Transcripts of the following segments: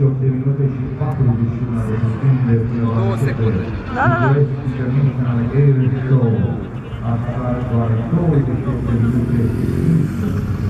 28 de minute și 41 de secunde până la 2 secunde. Da, da, da. Și termină Asta doar 28 de minute și 5 secunde.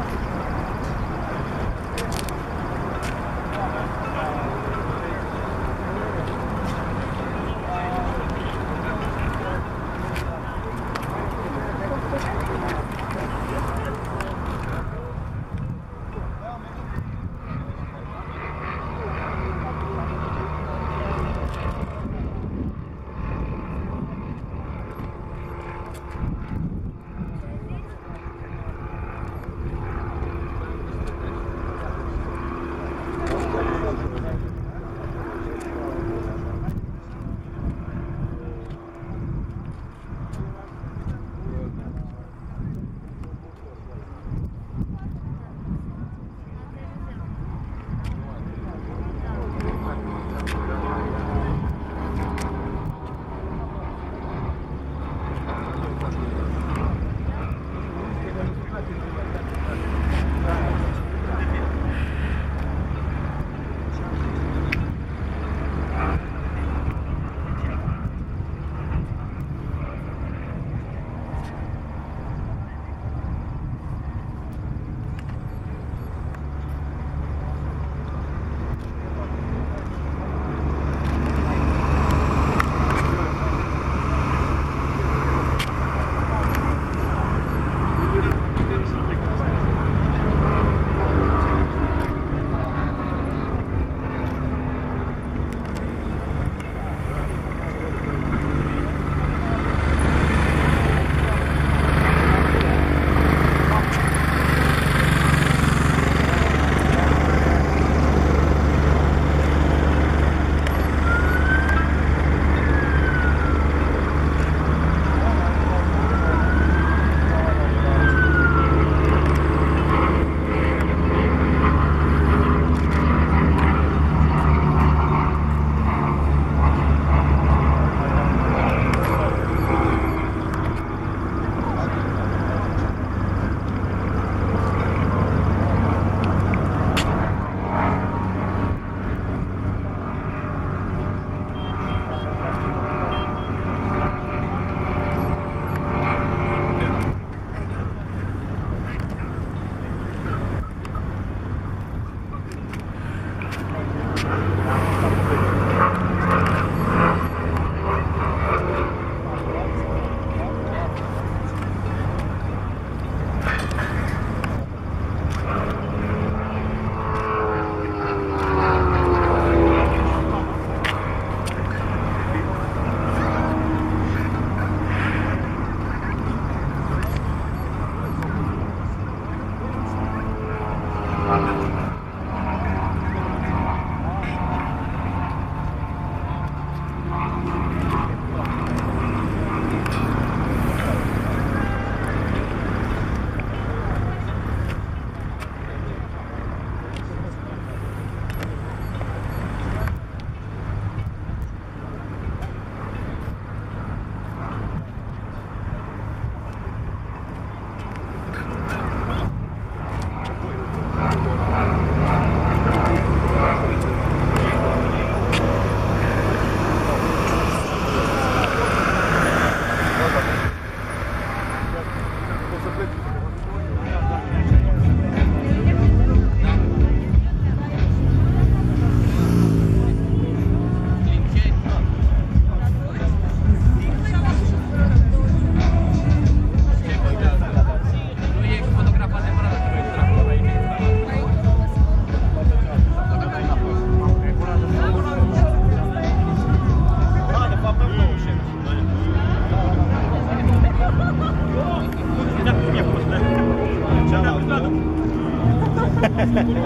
ところ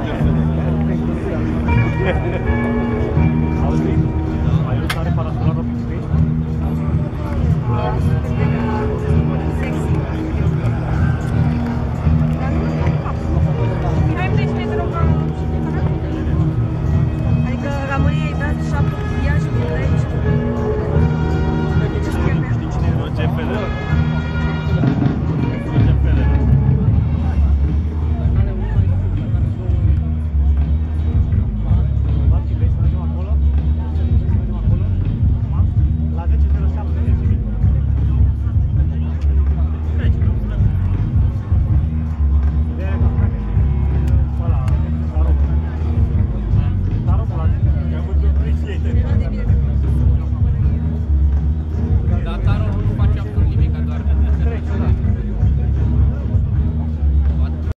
です